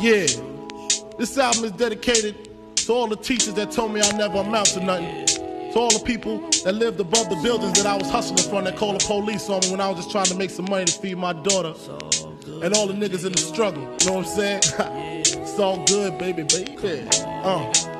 Yeah, this album is dedicated to all the teachers that told me I never amount to nothing. To all the people that lived above the buildings that I was hustling from that called the police on me when I was just trying to make some money to feed my daughter. And all the niggas in the struggle, you know what I'm saying? it's all good, baby, baby. Uh.